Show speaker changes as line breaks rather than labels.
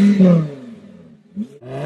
Mm-hmm.